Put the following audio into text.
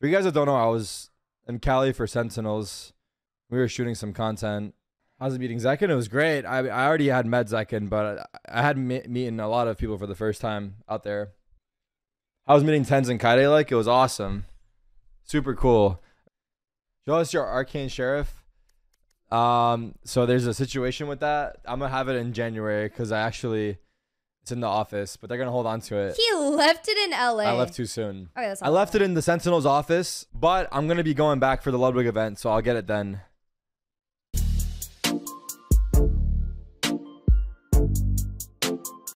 For you guys that don't know, I was in Cali for Sentinels. We were shooting some content. I was meeting Zekken. It was great. I I already had met Zekken, but I had me- meeting a lot of people for the first time out there. I was meeting TenZ and Kyedae like it was awesome, super cool. Show us your arcane sheriff. Um, so there's a situation with that. I'm gonna have it in January because I actually it's in the office, but they're gonna hold on to it. He left it in LA. I left too soon. Okay, that's I left it in the Sentinel's office, but I'm gonna be going back for the Ludwig event, so I'll get it then.